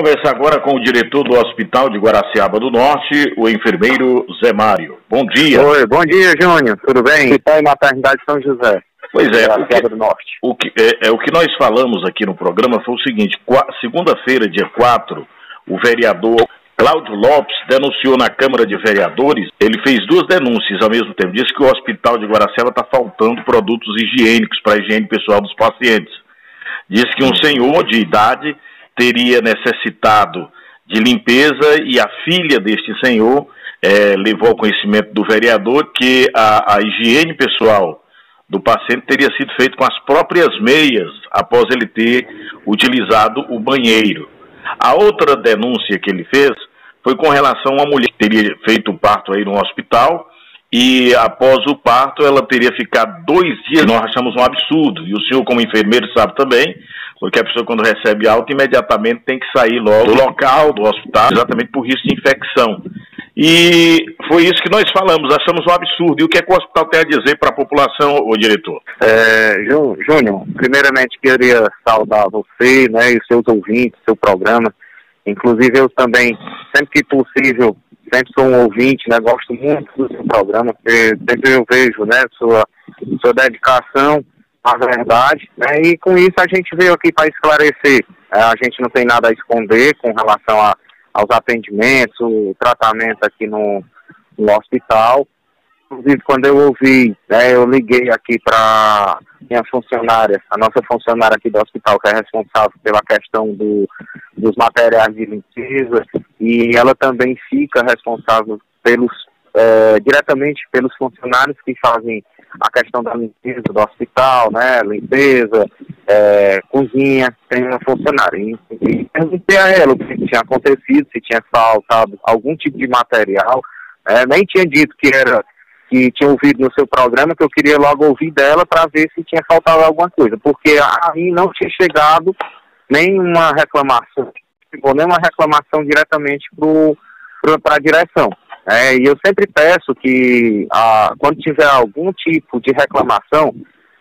conversar agora com o diretor do Hospital de Guaraciaba do Norte, o enfermeiro Zé Mário. Bom dia. Oi, bom dia, Júnior. Tudo bem? Hospital e Maternidade São José. Pois é, o que, do Norte. O que, é, é, o que nós falamos aqui no programa foi o seguinte: segunda-feira, dia 4, o vereador Cláudio Lopes denunciou na Câmara de Vereadores, ele fez duas denúncias ao mesmo tempo. Disse que o Hospital de Guaraciaba está faltando produtos higiênicos para a higiene pessoal dos pacientes. Disse que um senhor de idade teria necessitado de limpeza e a filha deste senhor é, levou ao conhecimento do vereador que a, a higiene pessoal do paciente teria sido feita com as próprias meias após ele ter utilizado o banheiro. A outra denúncia que ele fez foi com relação a uma mulher que teria feito o parto aí no hospital e após o parto ela teria ficado dois dias. Nós achamos um absurdo e o senhor, como enfermeiro, sabe também porque a pessoa, quando recebe alta, imediatamente tem que sair logo do local, do hospital, exatamente por risco de infecção. E foi isso que nós falamos, achamos um absurdo. E o que é que o hospital tem a dizer para a população, o diretor? É, Júnior, primeiramente queria saudar você né, e seus ouvintes, seu programa. Inclusive eu também, sempre que possível, sempre sou um ouvinte, né, gosto muito do seu programa, porque sempre eu vejo né, sua, sua dedicação a verdade, né? E com isso a gente veio aqui para esclarecer. É, a gente não tem nada a esconder com relação a, aos atendimentos, o tratamento aqui no, no hospital. Inclusive, quando eu ouvi, né, eu liguei aqui para minha funcionária, a nossa funcionária aqui do hospital, que é responsável pela questão do, dos materiais de limpeza, e ela também fica responsável pelos, é, diretamente pelos funcionários que fazem a questão da limpeza do hospital, né, limpeza, é, cozinha, tem uma funcionária. E, perguntei a ela o que tinha acontecido, se tinha faltado algum tipo de material, é, nem tinha dito que era que tinha ouvido no seu programa, que eu queria logo ouvir dela para ver se tinha faltado alguma coisa, porque a mim não tinha chegado nenhuma reclamação, nenhuma reclamação diretamente para a direção. É, e eu sempre peço que, a, quando tiver algum tipo de reclamação,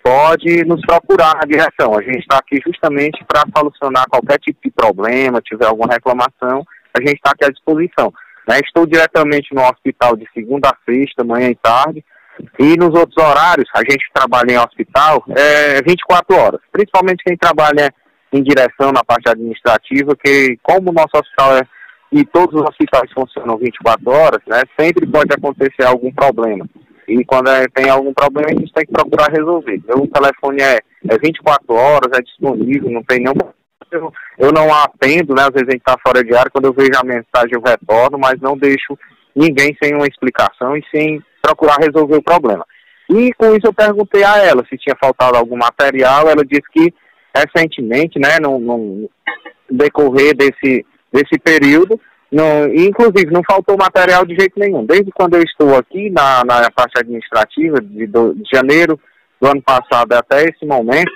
pode nos procurar na direção. A gente está aqui justamente para solucionar qualquer tipo de problema, tiver alguma reclamação, a gente está aqui à disposição. Né? Estou diretamente no hospital de segunda a sexta, manhã e tarde, e nos outros horários, a gente trabalha em hospital é 24 horas, principalmente quem trabalha em direção na parte administrativa, que como o nosso hospital é e todos os hospitais funcionam 24 horas, né, sempre pode acontecer algum problema. E quando é, tem algum problema, a gente tem que procurar resolver. Meu telefone é, é 24 horas, é disponível, não tem nenhum. Eu, eu não atendo, né? Às vezes a gente está fora de área, quando eu vejo a mensagem eu retorno, mas não deixo ninguém sem uma explicação e sem procurar resolver o problema. E com isso eu perguntei a ela se tinha faltado algum material, ela disse que recentemente, né, no, no decorrer desse, desse período. Inclusive, não faltou material de jeito nenhum. Desde quando eu estou aqui na, na parte administrativa, de, do, de janeiro do ano passado até esse momento,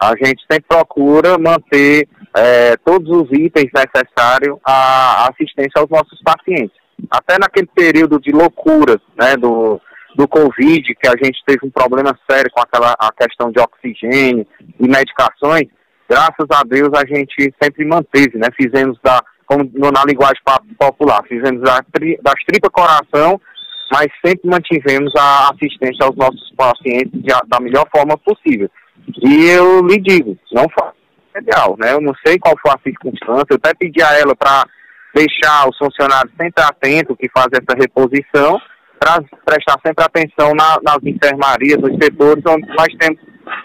a gente sempre procura manter é, todos os itens necessários à assistência aos nossos pacientes. Até naquele período de loucura né, do, do Covid, que a gente teve um problema sério com aquela a questão de oxigênio e medicações, graças a Deus a gente sempre manteve, né? Fizemos da como na linguagem popular, fizemos a tri, das tripas coração, mas sempre mantivemos a assistência aos nossos pacientes de, da melhor forma possível. E eu lhe digo, não foi ideal, né? Eu não sei qual foi a circunstância, eu até pedi a ela para deixar os funcionários sempre atentos que fazem essa reposição, prestar sempre atenção na, nas enfermarias, nos setores onde nós temos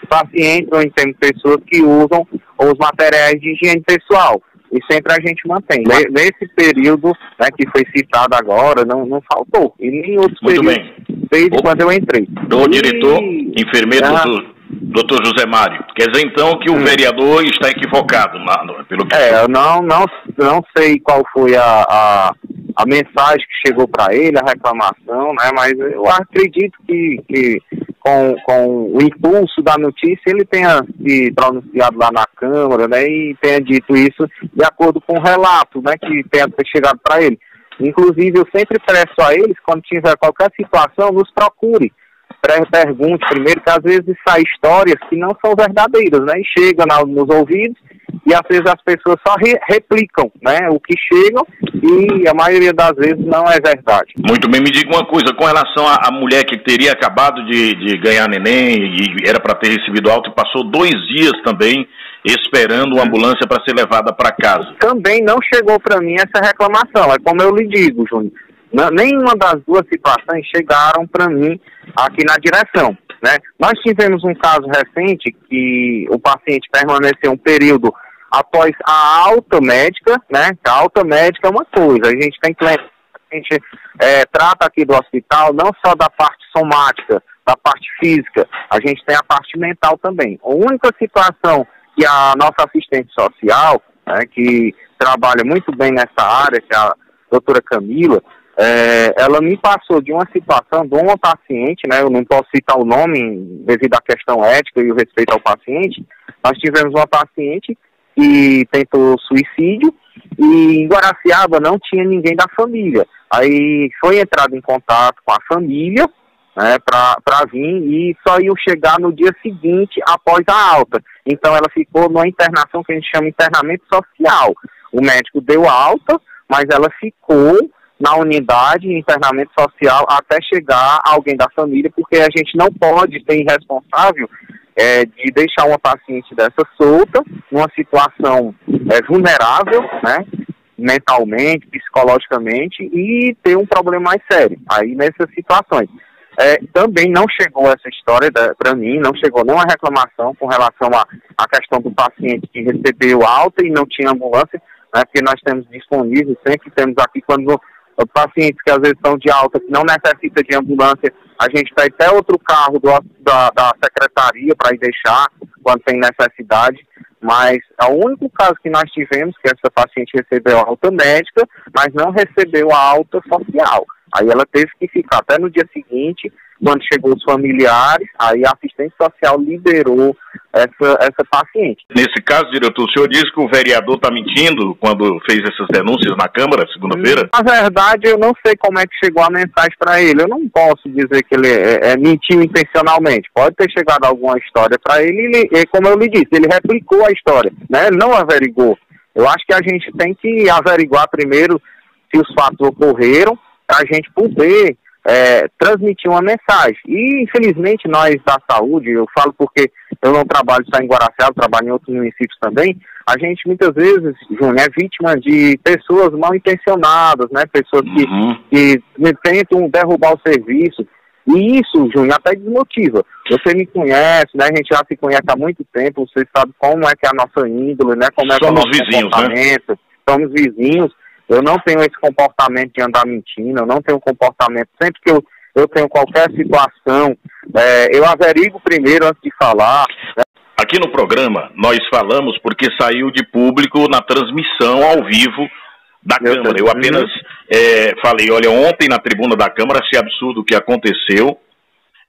pacientes, onde temos pessoas que usam os materiais de higiene pessoal e sempre a gente mantém. Nesse período né, que foi citado agora, não, não faltou. E nem outros Muito períodos, bem. desde o, quando eu entrei. O diretor, enfermeiro, ah, doutor, doutor José Mário, quer dizer então que o hum. vereador está equivocado, pelo que... É, eu não, não, não sei qual foi a, a, a mensagem que chegou para ele, a reclamação, né, mas eu acredito que, que com, com o impulso da notícia, ele tenha se pronunciado lá na Câmara, né, e tenha dito isso de acordo com o relato, né, que tenha chegado para ele. Inclusive, eu sempre peço a eles, quando tiver qualquer situação, nos procure. Pergunte primeiro, que às vezes saem histórias que não são verdadeiras, né, e chegam nos ouvidos, e às vezes as pessoas só re replicam né, o que chegam e a maioria das vezes não é verdade. Muito bem, me diga uma coisa, com relação à mulher que teria acabado de, de ganhar neném e era para ter recebido alta e passou dois dias também esperando uma ambulância para ser levada para casa. Também não chegou para mim essa reclamação, é como eu lhe digo, Júnior. Nenhuma das duas situações chegaram para mim aqui na direção. Né? Nós tivemos um caso recente que o paciente permaneceu um período após a alta médica, né? A alta médica é uma coisa, a gente tem que a gente é, trata aqui do hospital não só da parte somática, da parte física, a gente tem a parte mental também. A única situação que a nossa assistente social, né, que trabalha muito bem nessa área, que é a doutora Camila, é, ela me passou de uma situação de uma paciente, né, eu não posso citar o nome devido à questão ética e o respeito ao paciente, nós tivemos uma paciente que tentou suicídio e em Guaraciaba não tinha ninguém da família. Aí foi entrado em contato com a família né, para vir e só ia chegar no dia seguinte após a alta. Então ela ficou numa internação que a gente chama internamento social. O médico deu alta, mas ela ficou na unidade de internamento social até chegar alguém da família, porque a gente não pode ser irresponsável é, de deixar uma paciente dessa solta, numa situação é, vulnerável, né, mentalmente, psicologicamente, e ter um problema mais sério, aí nessas situações. É, também não chegou essa história para mim, não chegou nenhuma reclamação com relação à questão do paciente que recebeu alta e não tinha ambulância, né, porque nós temos disponível, sempre temos aqui, quando pacientes que às vezes estão de alta, que não necessita de ambulância, a gente pede até outro carro do, da, da secretaria para ir deixar quando tem necessidade, mas é o único caso que nós tivemos que essa paciente recebeu alta médica, mas não recebeu a alta social. Aí ela teve que ficar até no dia seguinte quando chegou os familiares, aí a assistente social liberou essa, essa paciente. Nesse caso, diretor, o senhor disse que o vereador está mentindo quando fez essas denúncias na Câmara, segunda-feira? Na verdade, eu não sei como é que chegou a mensagem para ele. Eu não posso dizer que ele é, é, mentiu intencionalmente. Pode ter chegado alguma história para ele, ele, e como eu lhe disse, ele replicou a história, né? Não averigou. Eu acho que a gente tem que averiguar primeiro se os fatos ocorreram, para a gente poder é, transmitir uma mensagem. E, infelizmente, nós da saúde, eu falo porque eu não trabalho só em Guaraciaba, trabalho em outros municípios também, a gente muitas vezes, Júnior, é vítima de pessoas mal intencionadas, né? Pessoas que, uhum. que tentam derrubar o serviço. E isso, Júnior, até desmotiva. Você me conhece, né? A gente já se conhece há muito tempo, você sabe como é que é a nossa índole, né? Como é Somos que é o nosso vizinhos, né? comportamento. Né? Somos vizinhos. Eu não tenho esse comportamento de andar mentindo, eu não tenho comportamento. Sempre que eu, eu tenho qualquer situação, é, eu averigo primeiro antes de falar. Né? Aqui no programa, nós falamos porque saiu de público na transmissão ao vivo da Câmara. Eu apenas é, falei, olha, ontem na tribuna da Câmara, achei absurdo o que aconteceu.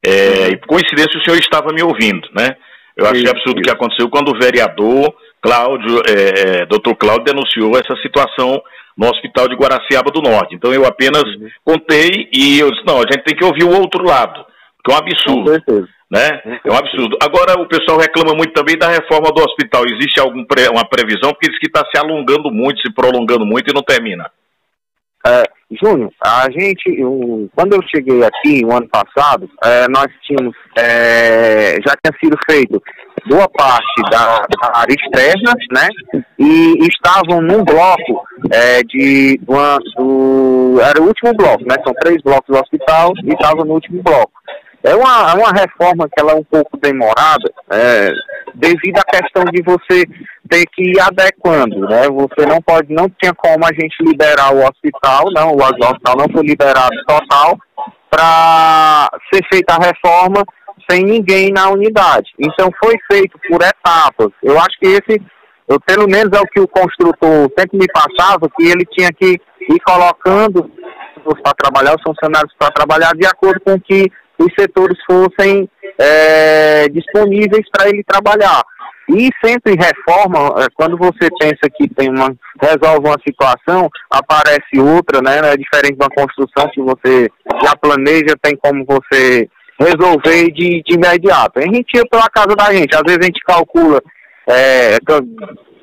É, e por coincidência o senhor estava me ouvindo, né? Eu achei absurdo o que aconteceu quando o vereador Cláudio, é, é doutor Cláudio, denunciou essa situação no hospital de Guaraciaba do Norte. Então eu apenas uhum. contei e eu disse, não, a gente tem que ouvir o outro lado, que é um absurdo. Né? É um absurdo. Agora o pessoal reclama muito também da reforma do hospital. Existe alguma pre uma previsão? Porque diz que está se alongando muito, se prolongando muito e não termina. É, Júnior, a gente, eu, quando eu cheguei aqui o ano passado, é, nós tínhamos, é, já tinha sido feito boa parte da, da, área externa, né? E estavam num bloco é, de uma, do, era o último bloco, né? São três blocos do hospital e estavam no último bloco. É uma, é uma reforma que ela é um pouco demorada, é, devido à questão de você ter que ir adequando, né? Você não pode, não tinha como a gente liberar o hospital, não, o hospital não foi liberado total para ser feita a reforma sem ninguém na unidade. Então foi feito por etapas. Eu acho que esse, eu, pelo menos é o que o construtor sempre me passava, que ele tinha que ir colocando para trabalhar, os funcionários para trabalhar de acordo com que os setores fossem é, disponíveis para ele trabalhar. E sempre reforma, é, quando você pensa que tem uma, resolve uma situação, aparece outra, né? É diferente de uma construção que você já planeja, tem como você resolver de, de imediato. A gente ia pela casa da gente, às vezes a gente calcula é,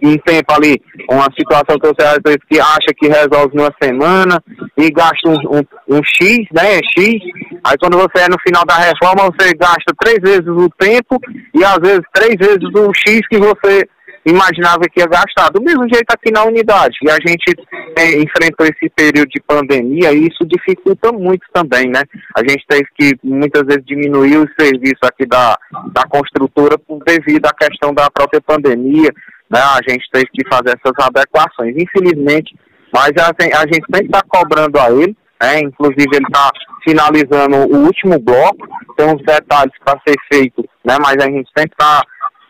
em tempo ali, uma situação que você que acha que resolve numa semana e gasta um, um, um X, né? X. Aí quando você é no final da reforma, você gasta três vezes o tempo e às vezes três vezes o X que você imaginava que ia gastar. Do mesmo jeito aqui na unidade. E a gente é, enfrentou esse período de pandemia e isso dificulta muito também, né? A gente teve que muitas vezes diminuir o serviço aqui da, da construtora devido à questão da própria pandemia, né? A gente teve que fazer essas adequações. Infelizmente, mas a, a gente sempre está cobrando a ele, né? Inclusive ele está finalizando o último bloco, tem uns detalhes para ser feito, né? Mas a gente sempre está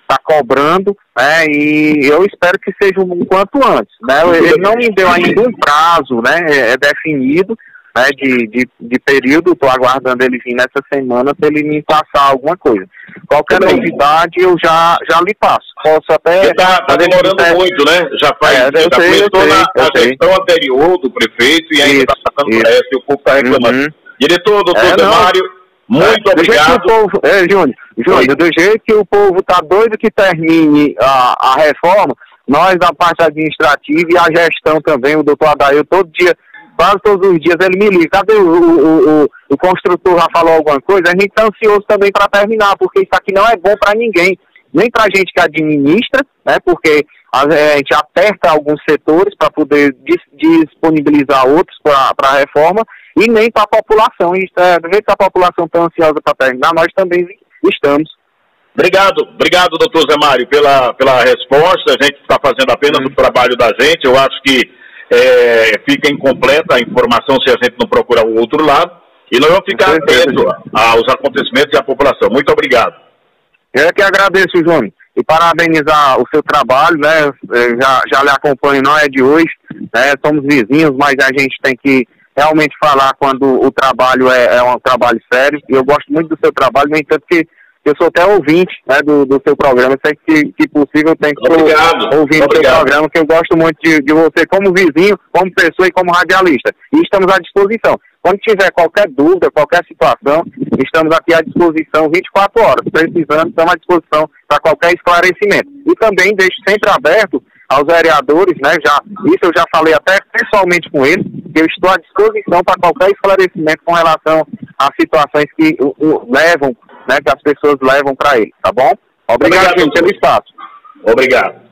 está cobrando, né, e eu espero que seja um quanto antes. Né, ele não me deu ainda um prazo né, é definido né, de, de, de período, estou aguardando ele vir nessa semana para ele me passar alguma coisa. Qualquer novidade eu já, já lhe passo. Posso até. Está tá demorando muito, né? Já faz. É, já sei, começou sei, na a gestão anterior do prefeito e ainda está passando para essa e o povo está reclamando. Uhum. Diretor, doutor é, Zé Mário, muito é, obrigado. Povo, é, Júnior, Júnior, do jeito que o povo está doido que termine a, a reforma, nós da parte administrativa e a gestão também, o doutor Adair, todo dia, quase todos os dias ele me liga, cadê o, o, o, o construtor já falou alguma coisa? A gente está ansioso também para terminar, porque isso aqui não é bom para ninguém, nem para a gente que administra, né, porque a, gente aperta alguns setores para poder dis, disponibilizar outros para a reforma, e nem para a população. E é, do jeito que a população está ansiosa para terminar, nós também estamos. Obrigado, obrigado, doutor Zé Mário, pela, pela resposta. A gente está fazendo apenas hum. o trabalho da gente. Eu acho que é, fica incompleta a informação se a gente não procurar o outro lado. E nós vamos ficar atentos aos acontecimentos e à população. Muito obrigado. Eu é que agradeço, Júnior. E parabenizar o seu trabalho, né? Já, já lhe acompanho, não é de hoje, né? Somos vizinhos, mas a gente tem que realmente falar quando o trabalho é, é um trabalho sério. E eu gosto muito do seu trabalho, no entanto que eu sou até ouvinte né, do, do seu programa. Sei que, que possível tem que Obrigado. ouvir o seu programa, que eu gosto muito de, de você como vizinho, como pessoa e como radialista. E estamos à disposição. Quando tiver qualquer dúvida, qualquer situação, estamos aqui à disposição 24 horas. Precisando, estamos à disposição para qualquer esclarecimento. E também deixo sempre aberto aos vereadores, né? Já, isso eu já falei até pessoalmente com eles, que eu estou à disposição para qualquer esclarecimento com relação às situações que o, o, levam, né, que as pessoas levam para ele, tá bom? Obrigado, Obrigado gente, pelo espaço. Obrigado.